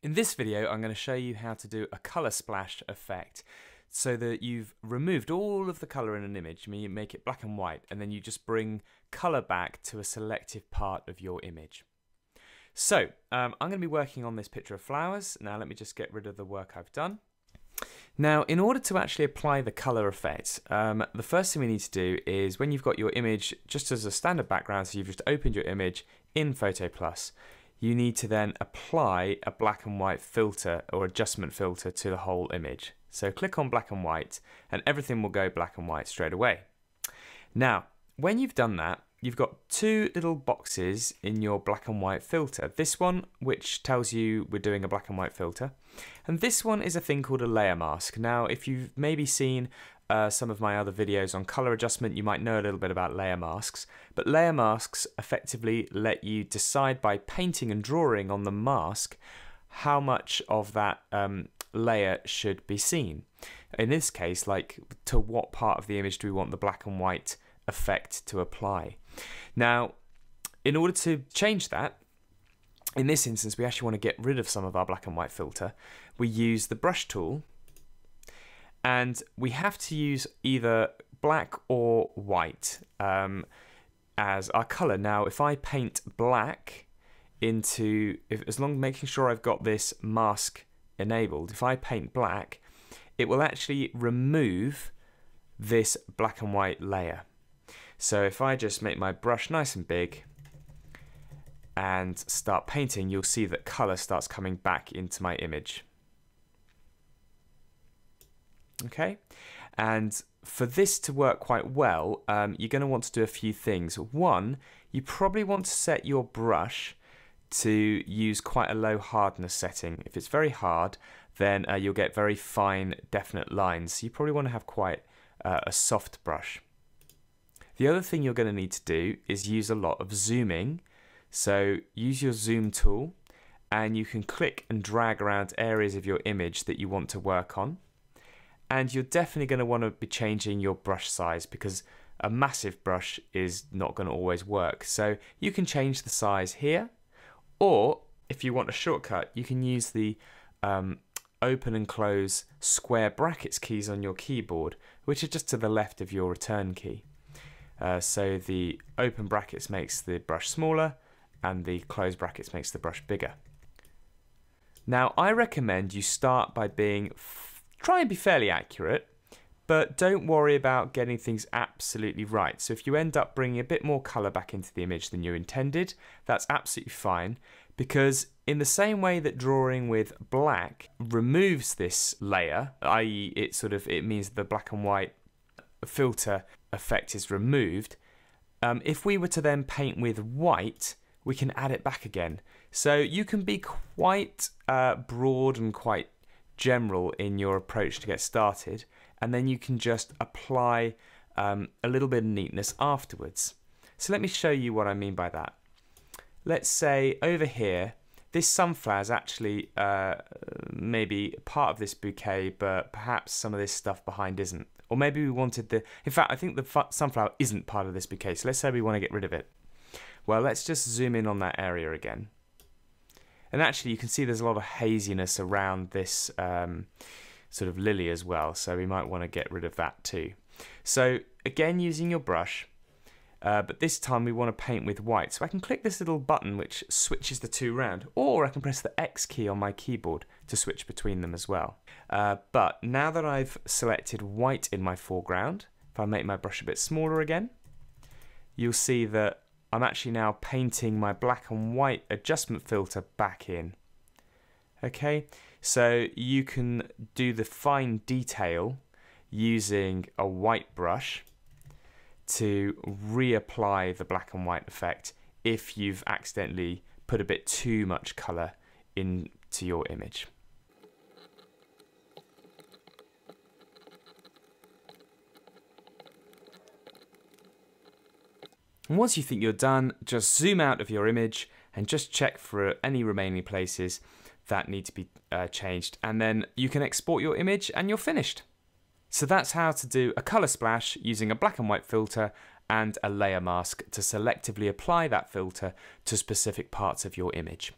In this video, I'm going to show you how to do a color splash effect so that you've removed all of the color in an image, mean you make it black and white, and then you just bring color back to a selective part of your image. So, um, I'm going to be working on this picture of flowers. Now, let me just get rid of the work I've done. Now, in order to actually apply the color effect, um, the first thing we need to do is when you've got your image just as a standard background, so you've just opened your image in PhotoPlus, you need to then apply a black and white filter or adjustment filter to the whole image. So click on black and white and everything will go black and white straight away. Now, when you've done that, you've got two little boxes in your black and white filter. This one, which tells you we're doing a black and white filter, and this one is a thing called a layer mask. Now, if you've maybe seen uh, some of my other videos on color adjustment, you might know a little bit about layer masks. But layer masks effectively let you decide by painting and drawing on the mask how much of that um, layer should be seen. In this case, like to what part of the image do we want the black and white effect to apply? Now, in order to change that, in this instance, we actually want to get rid of some of our black and white filter. We use the brush tool and we have to use either black or white um, as our color. Now, if I paint black into, if, as long as making sure I've got this mask enabled, if I paint black, it will actually remove this black and white layer. So if I just make my brush nice and big and start painting, you'll see that color starts coming back into my image. Okay, and for this to work quite well, um, you're going to want to do a few things. One, you probably want to set your brush to use quite a low hardness setting. If it's very hard, then uh, you'll get very fine, definite lines. So you probably want to have quite uh, a soft brush. The other thing you're going to need to do is use a lot of zooming. So use your zoom tool and you can click and drag around areas of your image that you want to work on and you're definitely going to want to be changing your brush size because a massive brush is not going to always work. So you can change the size here, or if you want a shortcut, you can use the um, open and close square brackets keys on your keyboard, which are just to the left of your return key. Uh, so the open brackets makes the brush smaller and the close brackets makes the brush bigger. Now I recommend you start by being try and be fairly accurate, but don't worry about getting things absolutely right. So if you end up bringing a bit more color back into the image than you intended, that's absolutely fine because in the same way that drawing with black removes this layer, i.e. it sort of it means the black and white filter effect is removed, um, if we were to then paint with white, we can add it back again. So you can be quite uh, broad and quite general in your approach to get started, and then you can just apply um, a little bit of neatness afterwards. So let me show you what I mean by that. Let's say over here, this sunflower is actually uh, maybe part of this bouquet, but perhaps some of this stuff behind isn't. Or maybe we wanted the, in fact, I think the sunflower isn't part of this bouquet, so let's say we want to get rid of it. Well, let's just zoom in on that area again. And actually, you can see there's a lot of haziness around this um, sort of lily as well. So we might want to get rid of that too. So again, using your brush, uh, but this time we want to paint with white. So I can click this little button which switches the two round, or I can press the X key on my keyboard to switch between them as well. Uh, but now that I've selected white in my foreground, if I make my brush a bit smaller again, you'll see that I'm actually now painting my black and white adjustment filter back in. Okay, so you can do the fine detail using a white brush to reapply the black and white effect if you've accidentally put a bit too much colour into your image. And once you think you're done, just zoom out of your image and just check for any remaining places that need to be uh, changed. And then you can export your image and you're finished. So that's how to do a color splash using a black and white filter and a layer mask to selectively apply that filter to specific parts of your image.